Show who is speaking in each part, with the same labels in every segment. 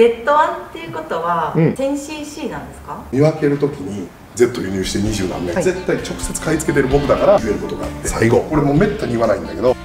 Speaker 1: Z1 っていうことは、
Speaker 2: うん。
Speaker 1: 1000cc なんですか？
Speaker 2: 見分けるときに Z 輸入して二十何年、
Speaker 1: はい。
Speaker 2: 絶対直接買い付けてる僕だから言えることがあって。最後。これもうめったに言わないんだけど。こ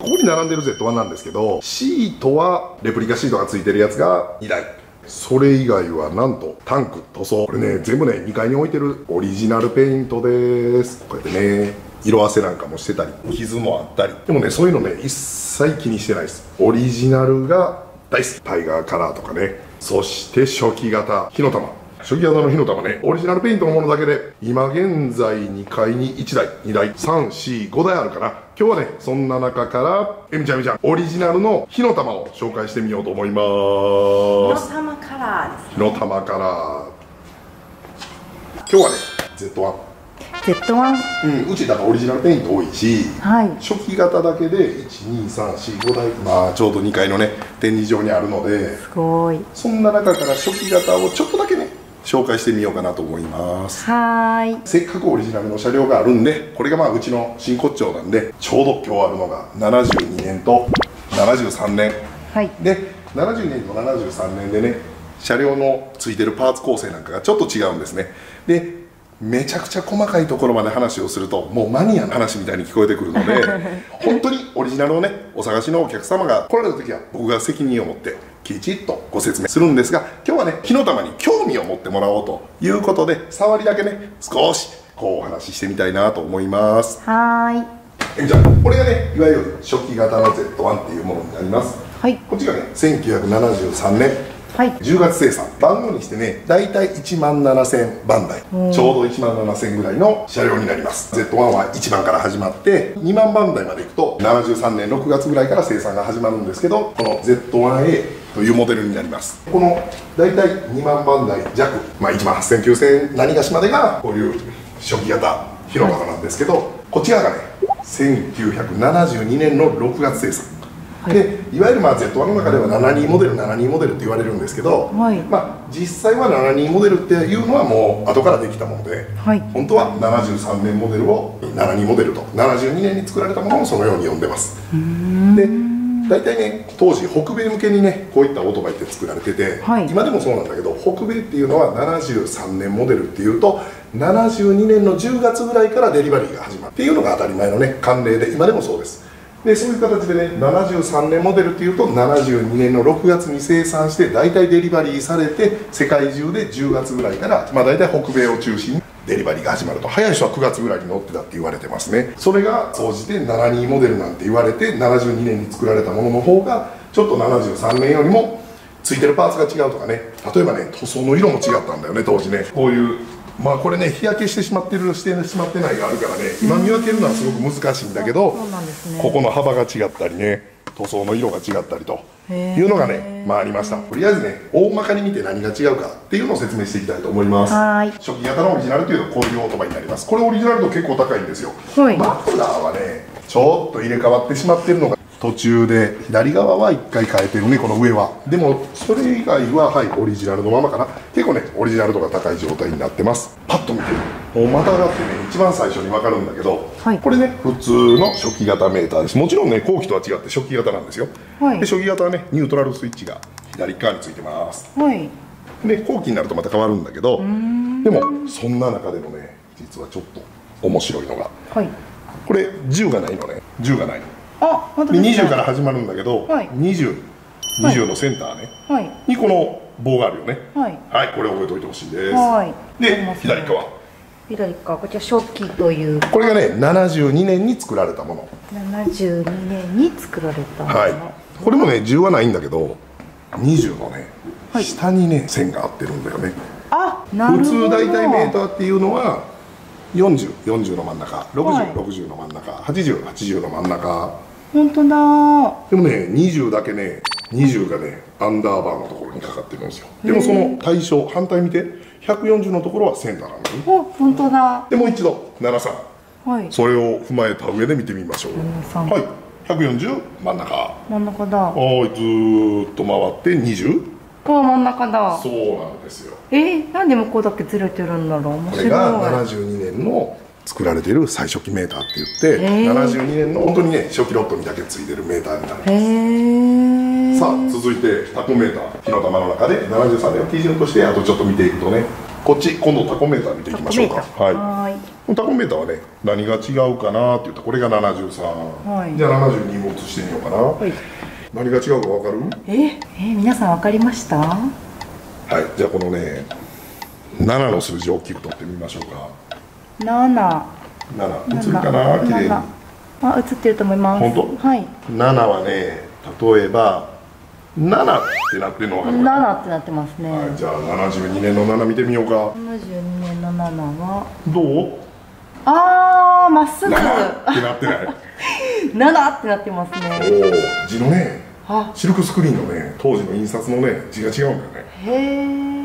Speaker 2: こに並んでる Z1 なんですけどシートはレプリカシートがついてるやつが2台それ以外はなんとタンク塗装。これね全部ね2階に置いてる。オリジナルペイントです。こうやってね色あせなんかもしてたり傷もあったり。でもねそういうのね一切気にしてないです。オリジナルが大好き。タイガーカラーとかね。そして初期型。火の玉。初期型の火の玉ね。オリジナルペイントのものだけで今現在2階に1台。2台。345台あるかな。今日はねそんな中からえみちゃんえみちゃんオリジナルの火の玉を紹介してみようと思います。
Speaker 1: 色玉カラーです
Speaker 2: 火の玉から今日はね Z1
Speaker 1: Z1
Speaker 2: うん、うちだからオリジナルペイント多いし
Speaker 1: はい。
Speaker 2: 初期型だけで12345台まあちょうど2階のね展示場にあるのです
Speaker 1: ごい。
Speaker 2: そんな中から初期型をちょっとだけね紹介してみようかなと思います。
Speaker 1: はーい。
Speaker 2: せっかくオリジナルの車両があるんでこれがまあうちの真骨頂なんでちょうど今日あるのが72年と73年。
Speaker 1: はい。
Speaker 2: で70年と73年でね車両のついてるパーツ構成なんかがちょっと違うんですね。でめちゃくちゃ細かいところまで話をするともうマニアの話みたいに聞こえてくるので 本当にオリジナルをねお探しのお客様が来られた時は僕が責任を持ってきちっとご説明するんですが今日はね火の玉に興味を持ってもらおうということで触りだけね少しこうお話ししてみたいなと思います。
Speaker 1: はーい
Speaker 2: えじゃあこれがねいわゆる初期型の Z1 っていうものになります。
Speaker 1: はい。
Speaker 2: こっちがね1973年
Speaker 1: はい。
Speaker 2: 10月生産。番号にしてね大体1万7000番台。ちょうど1万7000ぐらいの車両になります。Z1 は1番から始まって2万番台までいくと73年6月ぐらいから生産が始まるんですけどこの Z1A というモデルになります。この大体2万番台弱、まあ、1万8000、9000何がしまでがこういう初期型広型なんですけど、こっち側がね1972年の6月生産でいわゆるまあ Z1 の中では72モデル72モデルって言われるんですけど、
Speaker 1: はい。
Speaker 2: まあ、実際は72モデルっていうのはもう後からできたもので、
Speaker 1: はい。
Speaker 2: 本当は73年モデルを72モデルと72年に作られたものをそのように呼んでます。で大体ね当時北米向けにねこういったオートバイって作られてて、
Speaker 1: はい。
Speaker 2: 今でもそうなんだけど北米っていうのは73年モデルっていうと72年の10月ぐらいからデリバリーが始まるっていうのが当たり前のね慣例で今でもそうですでそういう形でね73年モデルっていうと72年の6月に生産して大体デリバリーされて世界中で10月ぐらいから、まあ、大体北米を中心にデリバリーが始まると。早い人は9月ぐらいに乗ってたって言われてますね。それが総じて72モデルなんて言われて72年に作られたものの方がちょっと73年よりもついてるパーツが違うとかね。例えばね塗装の色も違ったんだよね当時ね。こういうまあこれね日焼けしてしまってるしてしまってないがあるからね今見分けるのはすごく難しいんだけど
Speaker 1: ね。
Speaker 2: ここの幅が違ったりね塗装の色が違ったりというのがねまあありました。とりあえずね大まかに見て何が違うかっていうのを説明していきたいと思います。初期型のオリジナルというとこういうオートバイになります。これオリジナルと結構高いんですよ。
Speaker 1: はい。
Speaker 2: マフラーはねちょっと入れ替わってしまってるのが途中で左側は1回変えてるねこの上は。でもそれ以外ははいオリジナルのままかな。結構ねオリジナル度が高い状態になってます。パッと見てもうまたがってね一番最初に分かるんだけど、
Speaker 1: はい。
Speaker 2: これね普通の初期型メーターです。もちろんね後期とは違って初期型なんですよ、
Speaker 1: はい。
Speaker 2: で初期型はねニュートラルスイッチが左側についてます。
Speaker 1: はい。
Speaker 2: で後期になるとまた変わるんだけどでもそんな中でもね実はちょっと面白いのが。
Speaker 1: はい。
Speaker 2: これ10がないのね。10がないの。で
Speaker 1: あ本当ですね。
Speaker 2: 20から始まるんだけど、
Speaker 1: はい。
Speaker 2: 2020のセンターね、
Speaker 1: はい。
Speaker 2: にこの棒があるよね。
Speaker 1: はい。
Speaker 2: はいこれ覚えておいてほしいです、
Speaker 1: はい。
Speaker 2: で左側。
Speaker 1: 左側。こちら初期という。
Speaker 2: これがね72年に作られたもの。
Speaker 1: 72年に作られたもの。
Speaker 2: はい。これもね10はないんだけど20のね、
Speaker 1: はい。
Speaker 2: 下にね線が合ってるんだよね。
Speaker 1: あなるほど。
Speaker 2: 普通大体メーターっていうのは4040の真ん中。
Speaker 1: はい。
Speaker 2: 6060、60の真ん中。8080の真ん中
Speaker 1: 本当だ。
Speaker 2: でもね20だけね20がねアンダーバーのところにかかってるんですよ。でもその対象反対見て140のところはセンターなのね
Speaker 1: お本当だ。
Speaker 2: でもう一度73
Speaker 1: はい。
Speaker 2: それを踏まえた上で見てみましょう。
Speaker 1: 73
Speaker 2: はい。140真ん中。
Speaker 1: 真ん中だ。
Speaker 2: はいずーっと回って20
Speaker 1: あ真ん中だ。
Speaker 2: そうなんですよ。
Speaker 1: えー、なんで向こうだけずれてるんだろう。面白い。
Speaker 2: これが72年の作られている最初期メーターって言って、
Speaker 1: へー。
Speaker 2: 72年の本当にね初期ロットにだけついてるメーターになります。さあ続いてタコメーター火の玉の中で73年を基準としてあとちょっと見ていくとねこっち今度タコメーター見ていきましょうか。はい。タコメーターはね何が違うかなって言ったらこれが73、
Speaker 1: はい。
Speaker 2: じゃあ72も移してみようかな、
Speaker 1: はい。
Speaker 2: 何が違うか分かる？
Speaker 1: ええ皆さんわかりました？
Speaker 2: はい。じゃあこのね7の数字を大きく取ってみましょうか
Speaker 1: 七。
Speaker 2: 7映るかな？綺麗に。
Speaker 1: 七。あ映ってると思います。
Speaker 2: 本当？
Speaker 1: はい。
Speaker 2: 7はね例えば7ってなってるの分かる
Speaker 1: 七ってなってますね、
Speaker 2: はい、じゃあ72年の7見てみようか。
Speaker 1: 72年の七は？
Speaker 2: どう？
Speaker 1: あーまっすぐ
Speaker 2: ?7 ってなってない。
Speaker 1: 七ってなってますね。
Speaker 2: おお字のね
Speaker 1: あ。
Speaker 2: シルクスクリーンのね当時の印刷のね字が違うんだよね。
Speaker 1: へえ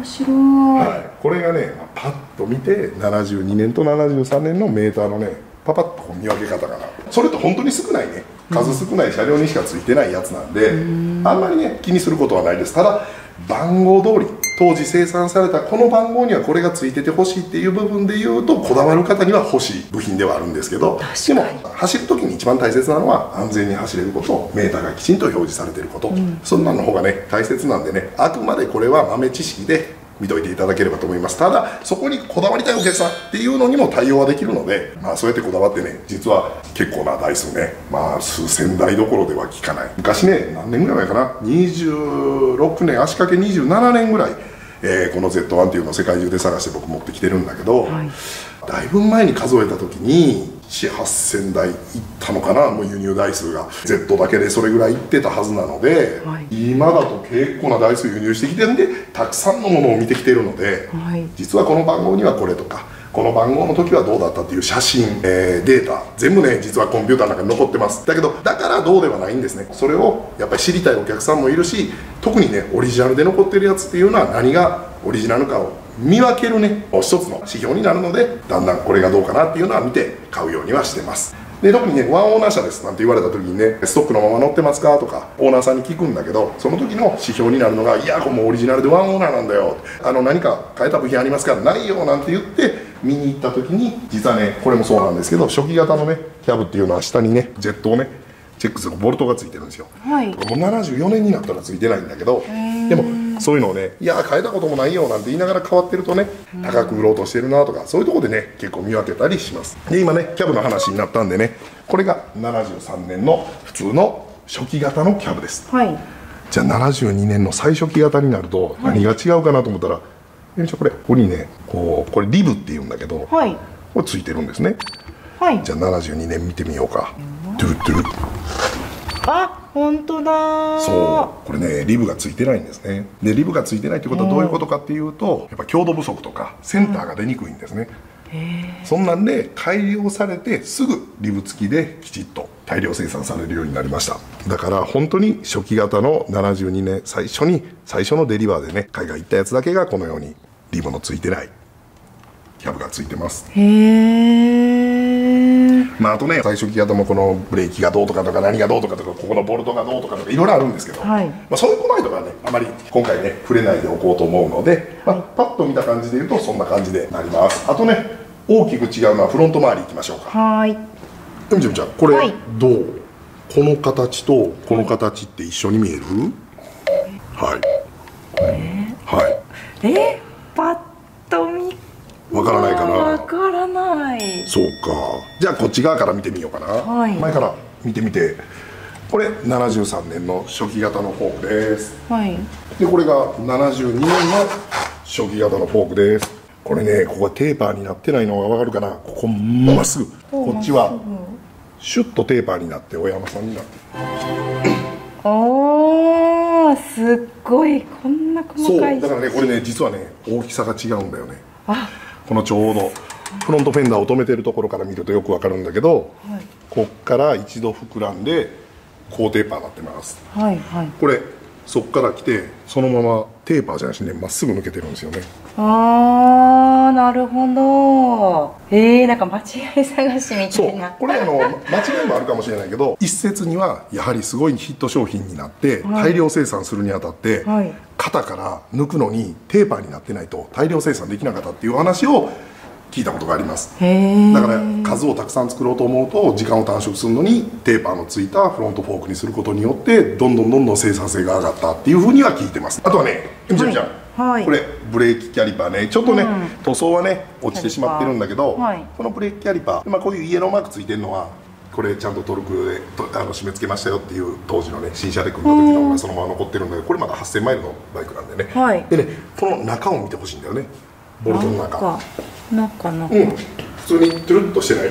Speaker 1: 面白い、
Speaker 2: はい、これがねまあパッと見て72年と73年のメーターのねパパッと見分け方かな。それって本当に少ないね。数少ない車両にしかついてないやつなんで、あんまりね気にすることはないです。ただ番号通り当時生産されたこの番号にはこれがついててほしいっていう部分で言うとこだわる方には欲しい部品ではあるんですけどでも走る時に一番大切なのは安全に走れること。メーターがきちん。と表示されていること、そんなの方がね大切なんでね。あくまでこれは豆知識で見といていただければと思います。ただそこにこだわりたいお客さんっていうのにも対応はできるので、まあ、そうやってこだわってね実は結構な台数ね。まあ数千台どころでは効かない。昔ね何年ぐらい前かな？26年足掛け27年ぐらい、えーこの Z1 っていうのを世界中で探して僕持ってきてるんだけど、だいぶ前に数えた時に78000台いったのかな？もう輸入台数が。Z だけでそれぐらいいってたはずなので、
Speaker 1: はい。
Speaker 2: 今だと結構な台数輸入してきてるんでたくさんのものを見てきてるので、
Speaker 1: はい。
Speaker 2: 実はこの番号にはこれとかこの番号の時はどうだったっていう写真、えーデータ全部ね実はコンピューターの中に残ってます。だけどだからどうではないんですね。それをやっぱり知りたいお客さんもいるし特にねオリジナルで残ってるやつっていうのは何がオリジナルかを見分けるね一つの指標になるのでだんだんこれがどうかなっていうのは見て買うようにはしてます。で特にねワンオーナー車ですなんて言われた時にねストックのまま乗ってますかとかオーナーさんに聞くんだけどその時の指標になるのがいやこれもうオリジナルでワンオーナーなんだよ。あの何か変えた部品ありますか？ないよなんて言って見に行った時に実はねこれもそうなんですけど初期型のねキャブっていうのは下にねジェットをねチェックするボルトがついてるんですよ。
Speaker 1: はい。
Speaker 2: もう74年になったらついてないんだけどでもそういうのをねいや変えたこともないよなんて言いながら変わってるとね高く売ろうとしてるなとかそういうところでね結構見分けたりします。で今ねキャブの話になったんでねこれが73年の普通の初期型のキャブです。
Speaker 1: はい。
Speaker 2: じゃあ72年の最初期型になると何が違うかなと思ったら、えじゃあこれここにねこうこれリブっていうんだけど
Speaker 1: はい。
Speaker 2: これついてるんですね。
Speaker 1: はい。
Speaker 2: じゃあ72年見てみようか。トゥルトゥル。
Speaker 1: あ本当だ。
Speaker 2: そう。これねリブがついてないんですね。でリブがついてないってことはどういうことかっていうとやっぱ強度不足とかセンターが出にくいんですね、そんなんで改良されてすぐリブ付きできちっと大量生産されるようになりました。だから本当に初期型の72年最初に最初のデリバーでね海外行ったやつだけがこのようにリブのついてない。キャブがついてます。
Speaker 1: へえ
Speaker 2: まああとね最初期型もこのブレーキがどうとかとか何がどうとかとかここのボルトがどうとかとかいろいろあるんですけど、
Speaker 1: はい。
Speaker 2: まあ、そういう細かいところはねあまり今回ね触れないでおこうと思うので、まあ、パッと見た感じで言うとそんな感じでなります。あとね大きく違うのはフロント周りいきましょうか。
Speaker 1: はーい。
Speaker 2: えみちゃんちゃんこれ、
Speaker 1: はい。
Speaker 2: どう？この形とこの形って一緒に見える？はい。はい。
Speaker 1: え？パッと見。
Speaker 2: わからないかな。
Speaker 1: わからない
Speaker 2: そうか。じゃあこっち側から見てみようかな、
Speaker 1: はい。
Speaker 2: 前から見てみて。これ73年の初期型のフォークです。
Speaker 1: はい。
Speaker 2: でこれが72年の初期型のフォークです。これねここがテーパーになってないのが分かるかな。ここまっすぐ。こっちはシュッとテーパーになってお山さんになって。
Speaker 1: おーすっごい。こんな細
Speaker 2: そう。
Speaker 1: かい
Speaker 2: だからねこれね実はね大きさが違うんだよね。
Speaker 1: あ。
Speaker 2: このちょうどフロントフェンダーを止めてるところから見るとよくわかるんだけど、
Speaker 1: はい。
Speaker 2: こっから一度膨らんで高テーパーになってます。
Speaker 1: はいはい。
Speaker 2: これそっから来てそのままテーパーじゃなしにねまっすぐ抜けてるんですよね。
Speaker 1: あーなるほど。えー、なんか間違い探しみた
Speaker 2: そう。
Speaker 1: いな
Speaker 2: これあの 間違いもあるかもしれないけど一説にはやはりすごいヒット商品になって
Speaker 1: はい。
Speaker 2: 大量生産するにあたって、
Speaker 1: はい。
Speaker 2: 肩から抜くのにテーパーになってないと大量生産できなかったっていう話を聞いたことがあります。だから数をたくさん作ろうと思うと時間を短縮するのにテーパーのついたフロントフォークにすることによってどんどんどんどん生産性が上がったっていうふうには聞いてます。あとはね M ちゃんちゃん、
Speaker 1: はい。
Speaker 2: これブレーキキャリパーね。ちょっとね、
Speaker 1: うん。
Speaker 2: 塗装はね落ちてしまってるんだけど、
Speaker 1: はい。
Speaker 2: このブレーキキャリパー、まあ、こういうイエローマークついてるのはこれちゃんとトルクでとあの締め付けましたよっていう当時のね新車で組んだ時のがそのまま残ってるんだけどこれまだ8000マイルのバイクなんでね、
Speaker 1: はい。
Speaker 2: でねこの中を見てほしいんだよね。ボルトの中
Speaker 1: なんか中の、
Speaker 2: うん。普通にトゥルッとしてない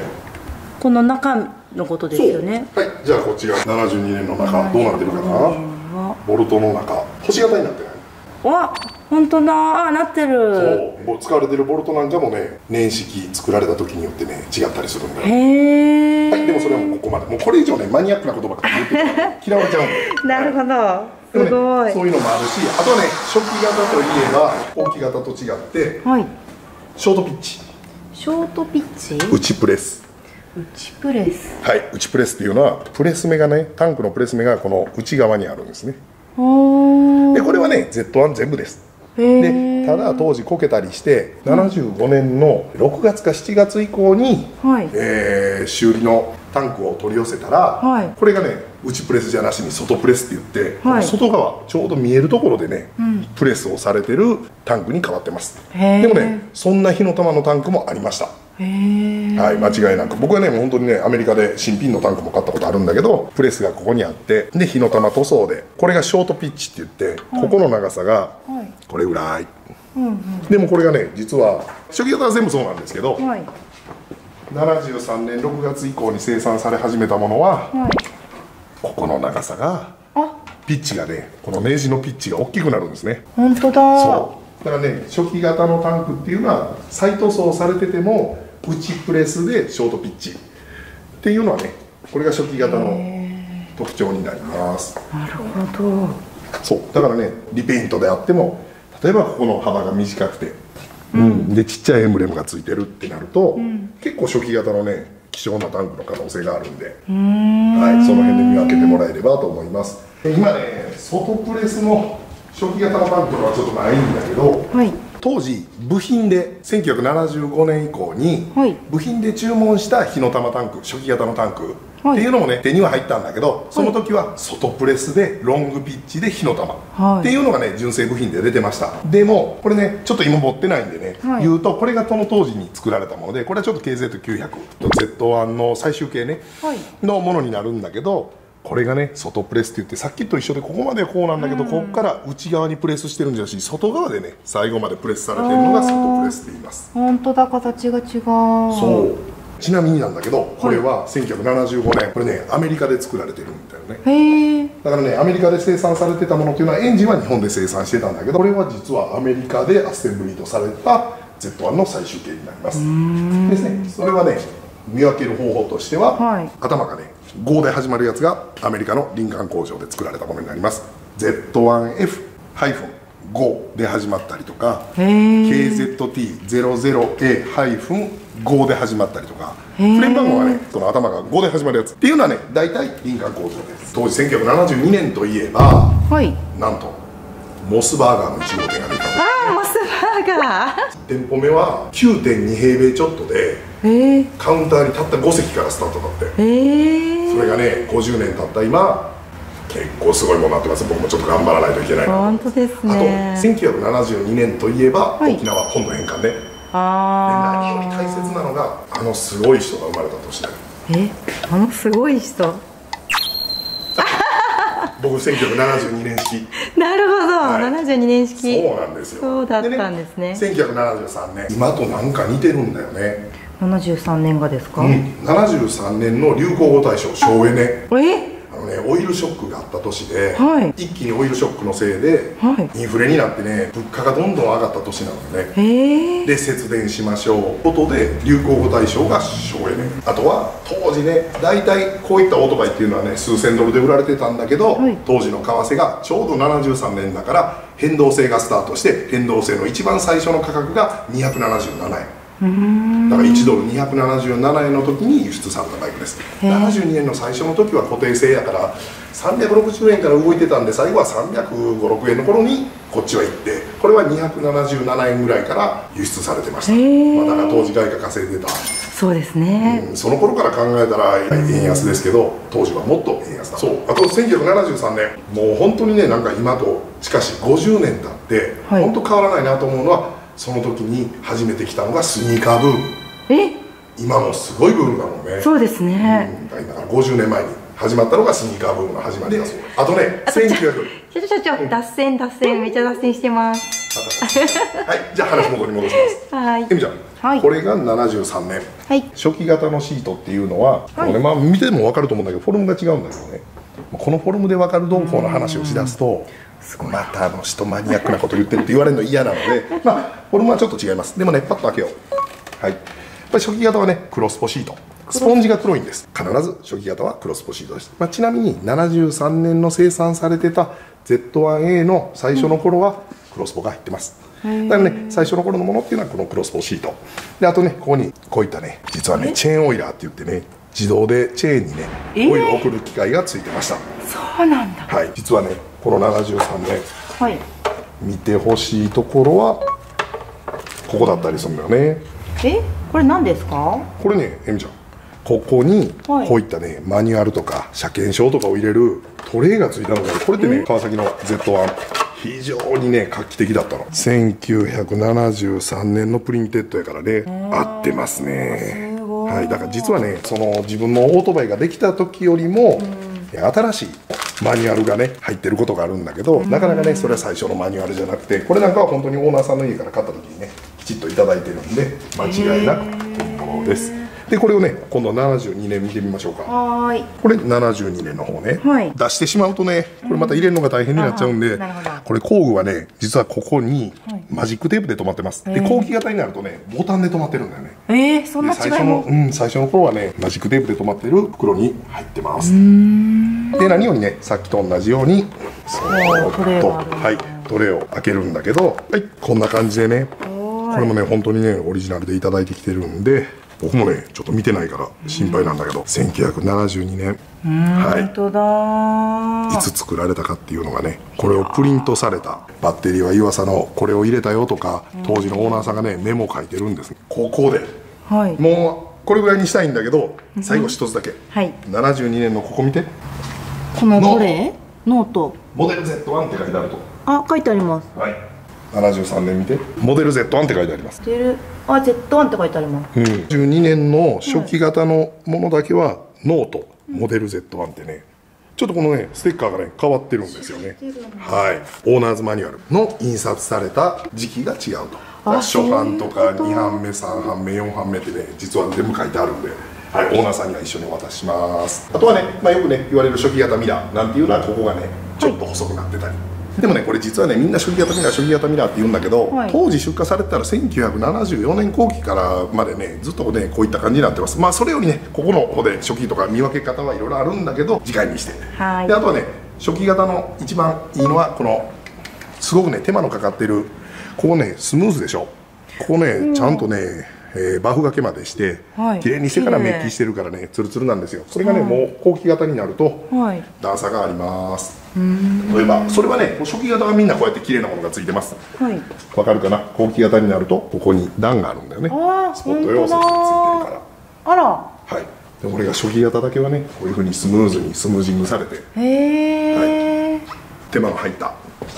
Speaker 1: この中のことですよね。
Speaker 2: はい。じゃあこっちが72年の中どうなってるかな？
Speaker 1: は
Speaker 2: ボルトの中。星型になってない。
Speaker 1: わ本当だ。あなってる。
Speaker 2: そう。使われてるボルトなんかもね年式作られた時によってね違ったりするんだよ。
Speaker 1: へえ、
Speaker 2: はい。でもそれはもうここまで。もうこれ以上ねマニアックなことばっかり言って嫌われちゃうんで
Speaker 1: なるほど、
Speaker 2: でもね
Speaker 1: すごい。
Speaker 2: そういうのもあるしあとはね初期型といえば後期型と違って
Speaker 1: はい
Speaker 2: ショートピッチ。
Speaker 1: ショートピッチ？
Speaker 2: 内プレス。
Speaker 1: 内プレス。
Speaker 2: はい内プレスっていうのはプレス目がねタンクのプレス目がこの内側にあるんですね。
Speaker 1: お
Speaker 2: でこれはね Z1 全部です。
Speaker 1: へ
Speaker 2: で
Speaker 1: え
Speaker 2: ただ当時こけたりして75年の6月か7月以降に、
Speaker 1: はい。
Speaker 2: えー修理のタンクを取り寄せたら、
Speaker 1: はい。
Speaker 2: これがね内プレスじゃなしに外プレスって言って、
Speaker 1: はい。
Speaker 2: 外側ちょうど見えるところでね、
Speaker 1: ん。
Speaker 2: プレスをされてるタンクに変わってます。でもねそんな火の玉のタンクもありました。はい、間違いなく。僕はねもう本当にねアメリカで新品のタンクも買ったことあるんだけどプレスがここにあってで火の玉塗装でこれがショートピッチって言って、ここの長さが
Speaker 1: はい。
Speaker 2: これぐらい。
Speaker 1: うんうん。
Speaker 2: でもこれがね実は初期型は全部そうなんですけど
Speaker 1: はい。
Speaker 2: 73年6月以降に生産され始めたものは
Speaker 1: はい
Speaker 2: ここの長さが
Speaker 1: あ。
Speaker 2: ピッチがねこのネジのピッチが大きくなるんですね。
Speaker 1: 本当だ。
Speaker 2: そう。だからね初期型のタンクっていうのは再塗装されてても内プレスでショートピッチ。っていうのはねこれが初期型の特徴になります。
Speaker 1: なるほど。
Speaker 2: そう。だからねリペイントであっても例えばここの幅が短くて、うん、でちっちゃいエンブレムがついてるってなると、結構初期型のね希少なタンクの可能性があるんではい、その辺で見分けてもらえればと思います。で今ね外プレスの初期型のタンクはちょっとないんだけど
Speaker 1: はい。
Speaker 2: 当時部品で1975年以降に
Speaker 1: はい。
Speaker 2: 部品で注文した火の玉タンク初期型のタンク
Speaker 1: はい。
Speaker 2: っていうのもね手には入ったんだけどその時は外プレスでロングピッチで火の玉。
Speaker 1: はい。
Speaker 2: っていうのがね純正部品で出てました。でもこれねちょっと今持ってないんでね、
Speaker 1: はい。
Speaker 2: 言うとこれがその当時に作られたものでこれはちょっと KZ900 と Z1 の最終形ね、
Speaker 1: はい。
Speaker 2: のものになるんだけどこれがね外プレスって言ってさっきと一緒でここまではこうなんだけど、ここから内側にプレスしてるんじゃなし外側でね最後までプレスされてるのが外プレスって言います。
Speaker 1: 本当だ形が違う。
Speaker 2: そうちなみになんだけどこれは1975年。これねアメリカで作られてるんだよね。
Speaker 1: へえ
Speaker 2: だからねアメリカで生産されてたものっていうのはエンジンは日本で生産してたんだけどこれは実はアメリカでアッセンブリードされた Z1 の最終形になります。ですね。それはね見分ける方法としては、
Speaker 1: はい。
Speaker 2: 頭がね5で始まるやつがアメリカの林間工場で作られたものになります。Z1F-5 で始まったりとか
Speaker 1: へえ
Speaker 2: KZT00A-5 で始まったりとかフレーム番号がねその頭が5で始まるやつ。っていうのはね大体林間工場です。当時1972年といえば
Speaker 1: はい。
Speaker 2: なんとモスバーガーの1号店ができた。んです
Speaker 1: あモスバーガ
Speaker 2: 店舗目は9.2平米ちょっとで
Speaker 1: ーへえ
Speaker 2: カウンターにたった5席からスタートだって。それがね50年経った今結構すごいものになってます。僕もちょっと頑張らないといけない。な
Speaker 1: 本当です
Speaker 2: あと
Speaker 1: ね
Speaker 2: 1972年といえば、
Speaker 1: はい。
Speaker 2: 沖縄本土返還ね何より大切なのがあのすごい人が生まれた年だよ。
Speaker 1: え？あのすごい人。
Speaker 2: 僕1972年式。
Speaker 1: なるほど、
Speaker 2: はい。
Speaker 1: 72年式。
Speaker 2: そうなんですよ。
Speaker 1: そうだったんですね。
Speaker 2: 1973年。今となんか似てるんだよね、
Speaker 1: 73年がですか、
Speaker 2: うん、73年の流行語大賞省エネ。
Speaker 1: え？
Speaker 2: オイルショックがあった年で、
Speaker 1: はい。
Speaker 2: 一気にオイルショックのせいで、
Speaker 1: はい。
Speaker 2: インフレになってね物価がどんどん上がった年なのでねで節電しましょう。ことで流行語大賞が省エネ。あとは当時ね大体こういったオートバイっていうのはね数千ドルで売られてたんだけど、
Speaker 1: はい。
Speaker 2: 当時の為替がちょうど73年だから変動制がスタートして変動制の一番最初の価格が277円だから1ドル277円の時に輸出されたバイクです。
Speaker 1: へー。
Speaker 2: 72年の最初の時は固定製やから360円から動いてたんで最後は356円の頃にこっちは行ってこれは277円ぐらいから輸出されてました、まあ、だから当時外貨稼いでた、
Speaker 1: そうですね、
Speaker 2: うんその頃から考えたら円安ですけど当時はもっと円安だ。そう。あと1973年。もう本当にねなんか今としかし50年経って、
Speaker 1: はい。
Speaker 2: 本当変わらないなと思うのはその時に初めて来たのがスニーカーブーム。
Speaker 1: え？
Speaker 2: 今もすごいブームだもんね。
Speaker 1: そうですね、
Speaker 2: うんだから50年前に始まったのがスニーカーブームの始まりだそう。あとね
Speaker 1: あとじゃ
Speaker 2: 1900
Speaker 1: 社長社長脱線脱線めっちゃ脱線してます。
Speaker 2: はいじゃあ話元に戻します。
Speaker 1: はい。
Speaker 2: エミちゃん、
Speaker 1: はい。
Speaker 2: これが73年。
Speaker 1: はい。
Speaker 2: 初期型のシートっていうのは、
Speaker 1: はい。
Speaker 2: これまあ見ても分かると思うんだけどフォルムが違うんだけどね。このフォルムで分かる動向の話をしだすとまたあの人マニアックなこと言ってるって言われるの嫌なので まあフォルムはちょっと違います。でもねパッと開けよう。はい。やっぱり初期型はねクロスポシート。スポンジが黒いんです。必ず初期型はクロスポシートです、まあ、ちなみに73年の生産されてた Z1A の最初の頃はクロスポが入ってます。だからね最初の頃のものっていうのはこのクロスポシート。であとねここにこういったね実はねチェーンオイラーって言ってね自動でチェーンにね
Speaker 1: えー？
Speaker 2: オイルを送る機械がついてました、
Speaker 1: そうなんだ。
Speaker 2: はい。実はねこの73年。
Speaker 1: はい。
Speaker 2: 見てほしいところはここだったりするんだよね。
Speaker 1: え？これ何ですか？
Speaker 2: これねエミちゃん。ここに
Speaker 1: はい。
Speaker 2: こういったねマニュアルとか車検証とかを入れるトレイがついたのがこれってね川崎の Z1 非常にね画期的だったの。1973年の printed やからね合ってますね。はい、だから実はねその自分のオートバイができた時よりも、新しいマニュアルがね入ってることがあるんだけど、なかなかねそれは最初のマニュアルじゃなくてこれなんかは本当にオーナーさんの家から買った時にねきちっと頂いただいてるんで間違いなく本物ですでこれをね今度72年見てみましょうか。
Speaker 1: はーい。
Speaker 2: これ72年の方ね、
Speaker 1: はい。
Speaker 2: 出してしまうとねこれまた入れるのが大変になっちゃうんで、
Speaker 1: あなるほど。
Speaker 2: これ工具はね実はここに
Speaker 1: はい。
Speaker 2: マジックテープで止まってます、で
Speaker 1: へー
Speaker 2: 後期型になるとねボタンで止まってるんだよね。
Speaker 1: えー、そんな
Speaker 2: で最初の
Speaker 1: 違いも
Speaker 2: うん最初の頃はねマジックテープで止まってる袋に入ってます。で何よりねさっきと同じようにそーっとはいトレイを開けるんだけどはいこんな感じでねこれもね本当にねオリジナルでいただいてきてるんで僕もねちょっと見てないから心配なんだけど1972年。はい。
Speaker 1: 本当だ。ー
Speaker 2: いつ作られたかっていうのがねこれをプリントされたバッテリーは岩佐のこれを入れたよとか当時のオーナーさんがねメモ書いてるんですここで。
Speaker 1: はい。
Speaker 2: もうこれぐらいにしたいんだけど最後一つだけ。
Speaker 1: はい。
Speaker 2: 72年のここ見て。
Speaker 1: このどれ？
Speaker 2: Note。Model Z1 って書いてあると。
Speaker 1: あ書いてあります。
Speaker 2: はい73年見てモデル Z1 って書いてあります。
Speaker 1: 出るあ Z1 って書いてあります。
Speaker 2: うん。12年の初期型のものだけはノートモデル Z1 ってね。ちょっとこのねステッカーがね変わってるんですよね。はい。オーナーズマニュアルの印刷された時期が違うと。
Speaker 1: あ
Speaker 2: 初版とか
Speaker 1: そういうこと
Speaker 2: ？2版目3版目4版目ってね実は全部書いてあるんで。はい、オーナーさんには一緒にお渡しします。あとはね、まあ、よくね言われる初期型ミラーなんていうのはここがねちょっと細くなってたり、でもねこれ実はねみんな初期型ミラー初期型ミラーって言うんだけど、
Speaker 1: はい。
Speaker 2: 当時出荷されてたら1974年後期からまでねずっとねこういった感じになってます。まあそれよりねここの方で初期とか見分け方はいろいろあるんだけど次回にして。
Speaker 1: はい。
Speaker 2: であとはね初期型の一番いいのはこのすごくね手間のかかってるここねスムーズでしょ。ここね、ちゃんとね、えーバフ掛けまでして、
Speaker 1: はい。
Speaker 2: 綺麗にしてからメッキしてるからねツルツルなんですよ。それがね、もう後期型になると
Speaker 1: はい。
Speaker 2: 段差があります。例えばそれはね初期型はみんなこうやって綺麗なものがついてます。
Speaker 1: はい。
Speaker 2: わかるかな？後期型になるとここに段があるんだよね。スポット溶接がついてるから。
Speaker 1: あら。
Speaker 2: はい。でこれが初期型だけはねこういうふうにスムーズにスムージングされて。
Speaker 1: へえ、
Speaker 2: 手間の入った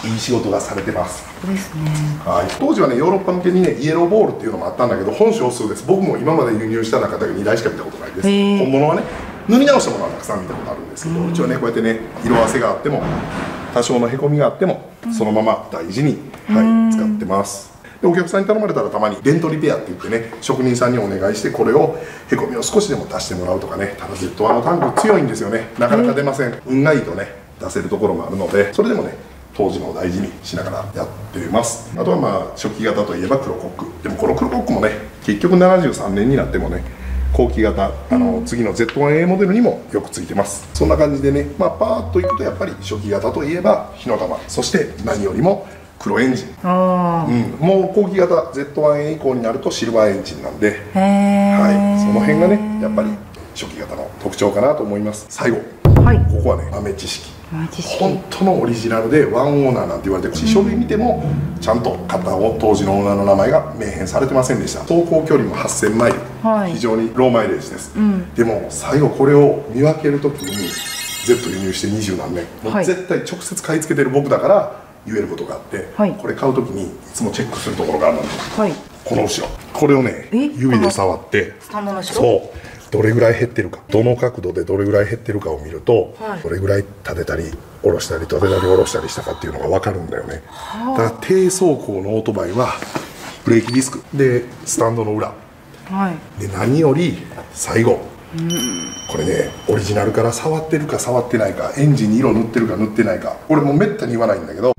Speaker 2: いい仕事がされてます。
Speaker 1: ですね。
Speaker 2: はい、当時はねヨーロッパ向けにねイエローボールっていうのもあったんだけど本少数です。僕も今まで輸入した中で2台しか見たことないです。本物はね塗り直したものはたくさん見たことあるんですけど、うちはねこうやってね色あせがあっても多少のへこみがあってもそのまま大事に、はい、使ってます。でお客さんに頼まれたらたまにデントリペアって言ってね職人さんにお願いしてこれをへこみを少しでも足してもらうとかねただ Z1 のタンク強いんですよね。なかなか出ません、運がいいとね出せるところもあるのでそれでもね当時のを大事にしながらやってます。あとはまあ初期型といえば黒コックでもこの黒コックもね結局73年になってもね後期型あの、次の Z1A モデルにもよくついてます。そんな感じでねまあパーッといくとやっぱり初期型といえば火の玉。そして何よりも黒エンジン、
Speaker 1: あ
Speaker 2: うん、もう後期型 Z1A 以降になるとシルバーエンジンなんで、はい、その辺がねやっぱり初期型の特徴かなと思います。最後。
Speaker 1: はい。
Speaker 2: ここはね豆知識本当のオリジナルでワンオーナーなんて言われて書類見てもちゃんと型を当時のオーナーの名前が明変されてませんでした。走行距離も8000マイル、
Speaker 1: はい。
Speaker 2: 非常にローマイレージです、
Speaker 1: ん。
Speaker 2: でも最後これを見分けるときに Z 輸入して二十何年。も
Speaker 1: はい。
Speaker 2: う絶対直接買い付けてる僕だから言えることがあって、
Speaker 1: はい。
Speaker 2: これ買うときにいつもチェックするところがあるの。
Speaker 1: はい。
Speaker 2: この後ろ。これをね
Speaker 1: え？
Speaker 2: 指で触って。
Speaker 1: スタンドの後ろ？
Speaker 2: そうどれぐらい減ってるかどの角度でどれぐらい減ってるかを見ると、
Speaker 1: はい。
Speaker 2: どれぐらい立てたり下ろしたり立てたり下ろしたりしたかっていうのが分かるんだよね。だから低走行のオートバイはブレーキディスクでスタンドの裏。
Speaker 1: はい。
Speaker 2: で何より最後。これねオリジナルから触ってるか触ってないかエンジンに色塗ってるか塗ってないか俺もうめったに言わないんだけど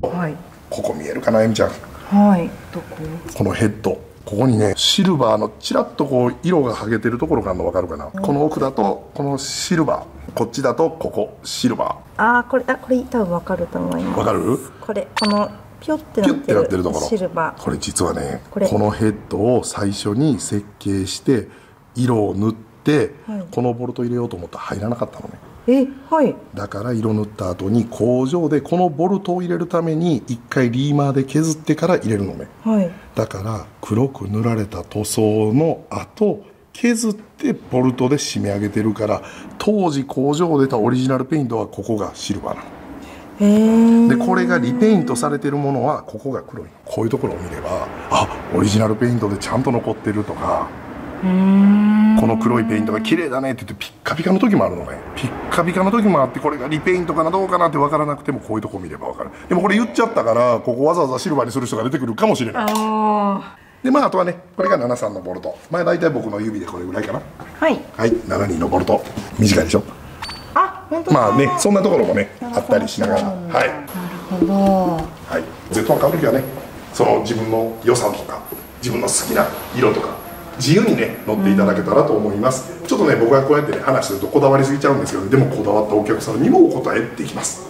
Speaker 1: はい。
Speaker 2: ここ見えるかなエミちゃん。
Speaker 1: はい。どこ？
Speaker 2: このヘッドここにねシルバーのちらっとこう色が剥げてるところがあるの分かるかな、この奥だとこのシルバー。こっちだとここシルバ
Speaker 3: ああこれあこれ多分わかると思い
Speaker 2: ー
Speaker 3: ます。
Speaker 2: 分かる？
Speaker 3: これこのピョって
Speaker 2: ピュッて
Speaker 3: なってる
Speaker 2: なってるところ。
Speaker 3: シルバー。
Speaker 2: これ実はね
Speaker 3: こ
Speaker 2: のヘッドを最初に設計して色を塗って、
Speaker 3: はい。
Speaker 2: このボルト入れようと思ったら入らなかったのね
Speaker 3: えはい。
Speaker 2: だから色塗った後に工場でこのボルトを入れるために一回リーマーで削ってから入れるのね。
Speaker 3: はい。
Speaker 2: だから黒く塗られた塗装の後削ってボルトで締め上げてるから当時工場で出たオリジナルペイントはここがシルバーなの。
Speaker 3: へえ
Speaker 2: でこれがリペイントされてるものはここが黒い。こういうところを見ればあオリジナルペイントでちゃんと残ってるとか。この黒いペイントが綺麗だねって言ってピッカピカの時もあるのね。ピッカピカの時もあってこれがリペイントかなどうかなって分からなくてもこういうとこ見れば分かる。でもこれ言っちゃったからここわざわざシルバーにする人が出てくるかもしれない。
Speaker 1: あ
Speaker 2: でまああとはねこれが73のボルト。まあ大体僕の指でこれぐらいかな。
Speaker 1: はい。
Speaker 2: はい。72のボルト。短いでしょ？
Speaker 3: あ本当だ。
Speaker 2: まあねそんなところもねあったりしながら。はい、
Speaker 1: なるほど。
Speaker 2: はい、Z1 買う時はねその自分の良さとか自分の好きな色とか自由にね乗っていただけたらと思います、ちょっとね僕がこうやってね話してるとこだわりすぎちゃうんですけどでもこだわったお客さんにもお答えできます。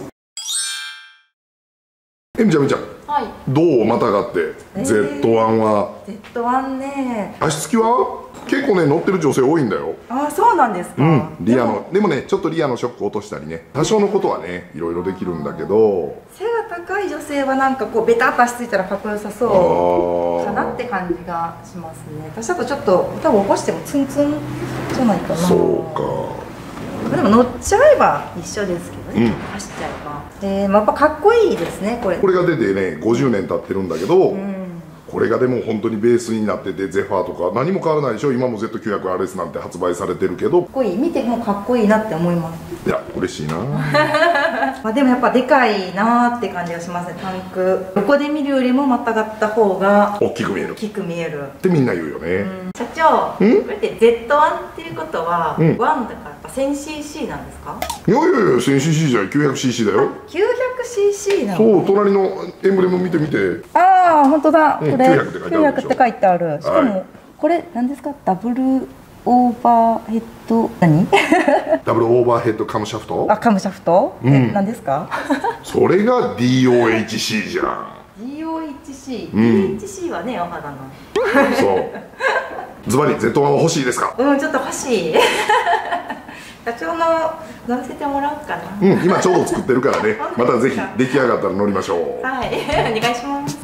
Speaker 2: えみちゃんみちゃん。
Speaker 1: はい。
Speaker 2: どうまたがって、
Speaker 1: えー
Speaker 2: Z1 は
Speaker 1: ？Z1 ね。
Speaker 2: 足つきは？結構ね乗ってる女性多いんだよ。
Speaker 1: あそうなんですか、
Speaker 2: うん、リア
Speaker 1: でも
Speaker 2: のでもねちょっとリアのショック落としたりね。多少のことはねいろいろできるんだけど。
Speaker 1: 背が高い女性はなんかこうベタっと足ついたらかっこよさ
Speaker 2: あ
Speaker 1: そうかな
Speaker 2: ー
Speaker 1: って感じがしますね。私だとちょっと多分起こしてもツンツンじゃないかな。
Speaker 2: そうか。
Speaker 1: でも乗っちゃえば一緒ですけどね、
Speaker 2: うん。
Speaker 1: 走っちゃえば。えー、まあやっぱかっこいいですねこれ。
Speaker 2: これが出てね50年経ってるんだけど、
Speaker 1: うん
Speaker 2: これがでも本当にベースになっててゼファーとか何も変わらないでしょ。今も Z900RS なんて発売されてるけど。
Speaker 1: かっこいい見てもかっこいいなって思います。
Speaker 2: いや嬉しいな。
Speaker 1: まあでもやっぱでかいなーって感じがしますね。タンク。横で見るよりもまたがった方が
Speaker 2: 大きく見える。っ
Speaker 1: 大きく見える。
Speaker 2: てみんな言うよね、
Speaker 1: 社長。こ
Speaker 2: ん？
Speaker 1: れって Z1 っていうことは、
Speaker 2: うん。
Speaker 1: 1だから 1000cc なんですか？
Speaker 2: いやいやいや 1000cc じゃない 900cc だよ。
Speaker 1: 900cc なの
Speaker 2: そう隣のエンブレム見てみて。
Speaker 1: ああ本当だ。こ
Speaker 2: うん
Speaker 1: れ
Speaker 2: 900って書いてあるでしょ。
Speaker 1: 900って書いてある。しかも、
Speaker 2: はい
Speaker 1: これ何ですか？ダブルオーバーヘッド何？
Speaker 2: ダブルオーバーヘッドカムシャフト？
Speaker 1: あカムシャフト、
Speaker 2: うん。
Speaker 1: え何ですか？
Speaker 2: それが DOHC じゃん。
Speaker 1: DOHC、
Speaker 2: うん。
Speaker 1: DHC はねお肌の。
Speaker 2: そう。ズバリ Z1 は欲しいですか？
Speaker 1: うんちょっと欲しい社長の乗らせてもらおうかな、
Speaker 2: うん今ちょうど作ってるからね。またぜひ出来上がったら乗りましょう。
Speaker 1: はい。お願いします